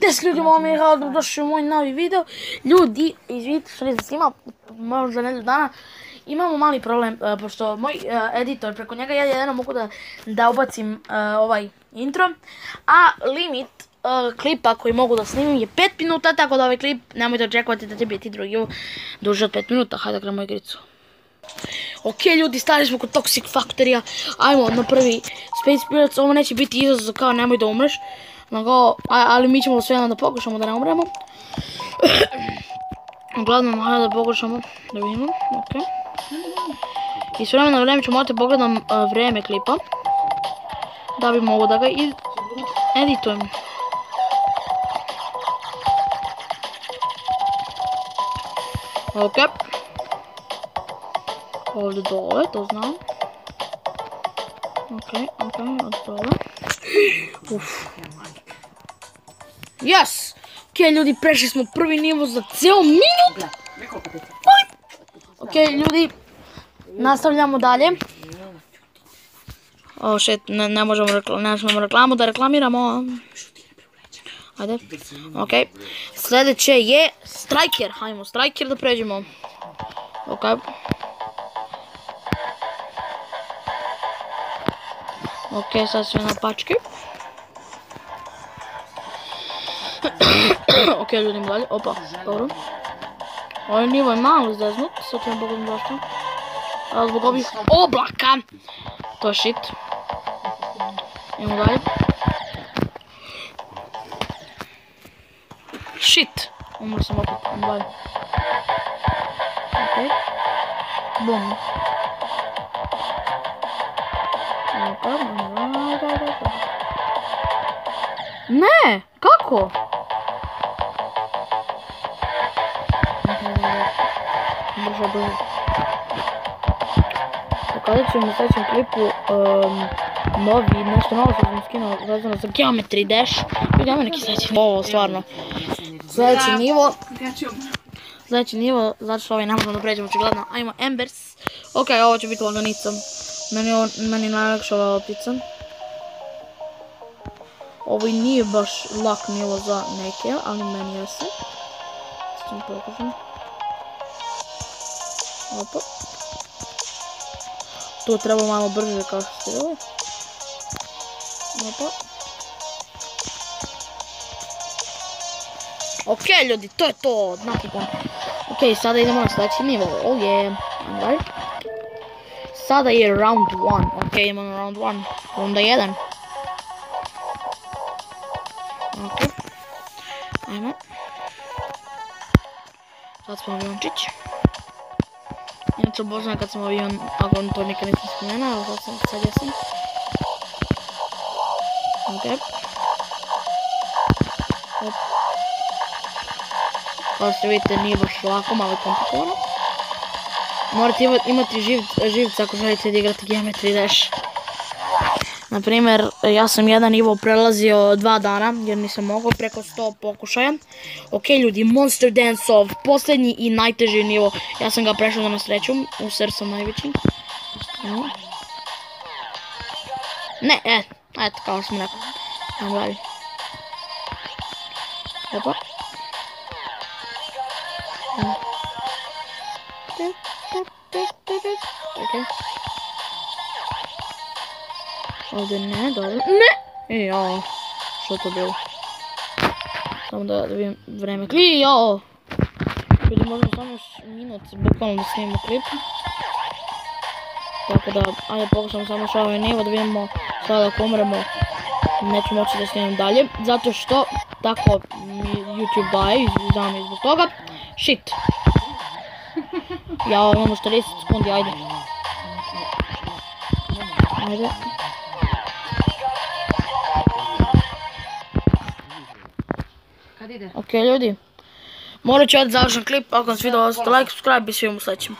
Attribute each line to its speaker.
Speaker 1: 10 ljudi malo mi hvala došli u moj novi video. Ljudi, izvidite što nisam snimao, možda nedelju dana. Imamo mali problem, e, pošto moj e, editor, preko njega ja jedino mogu da, da ubacim e, ovaj intro. A limit klipa koji mogu da snimim je 5 minuta, tako da ovaj klip nemojte očekovati da će biti drugi duže od 5 minuta. Hajde krenemo igricu. Ok ljudi, stali smo kod Toxic Factory-a. Ajmo na prvi Space Pirates. Ovo neće biti izazov kao nemoj da umreš. Nego, ali mi ćemo sve da pokušamo da ne umremo. Uglavnom, hajde da pokušamo da vidimo. Ok. I s vremena na vreme ću morati pogledam uh, vreme klipa. Da bi mogu da ga editujem. Ok. Ovdje dole, to znam. Ok, ok, od dole. Uf. Yes! Ok, ljudi, prešli smo prvi nivo za cijel minut! Ok, ljudi, nastavljamo dalje. Oh shit, ne, možemo, reklamu da reklamiramo. Ajde, ok. Sljedeće je Striker, hajmo Striker da pređemo. Ok. Ok, sad sve na pačke. ok, ljudi dalje. Opa, dobro. Ovaj nivo je malo zdeznut, sad ćemo pogledam zašto. A zbog ovih oblaka. To je shit. Idemo dalje. Shit. Umro sam opet, idemo dalje. Ok. Bum. Ne, kako? Brže. Pokazat ću u sljedećem klipu novi, nešto novo što sam skinuo vezano za Geometry Dash. Ima neki sljedeći ovo, stvarno. Sljedeći nivo. Sljedeći nivo, znači ovaj ne možemo da pređemo očigledno. Ajmo Embers. Ok, ovo će biti laganica. Meni, meni najlakša ova opica. Ovo i nije baš lak nivo za neke, ali meni jeste. S tim pokažem. Opa. Tu treba malo brže kao što ste vidjeli. Opa. Ok ljudi, to je to, napokon. Ok, sada idemo na sljedeći nivo. Oh yeah, Sada je round 1. Ok, idemo na round 1. Runda 1. Ok. Ajmo. Sad smo aviončić. Inače obožavam kad sam avion, ako on to nikad nisam spomenuo, ali sad sam, sad jesam. Ok. Hop. Kao što vidite nije baš lako, malo komplikovano. Morate imati živca ako želite da igrate Geometry Dash. Naprimjer, ja sam jedan nivo prelazio dva dana jer nisam mogao preko 100 pokušaja. Ok ljudi, Monster Dance Off, posljednji i najteži nivo. Ja sam ga prešao na sreću, u ser sam najveći. Ne, e, eto, kao sam rekao. Ajmo dalje. Opa. Ok. Ovdje ne, dobro. Ne! E, jao. Što to bilo? Samo da, vidim vreme. Kli, jao! Ljudi, možemo samo minut, bukvalno da snimimo klip. Tako da, ajde pokušamo samo što ovaj nivo da vidimo sada ako umremo. Neću moći da snimam dalje. Zato što tako mi YouTube daje, znam i zbog toga. Shit. Ja imamo 40 sekundi, ajde. Ajde. Ok ljudi, morat ću ja da završim klip, ako vam se video, ostavite like, subscribe i svi u sljedećem.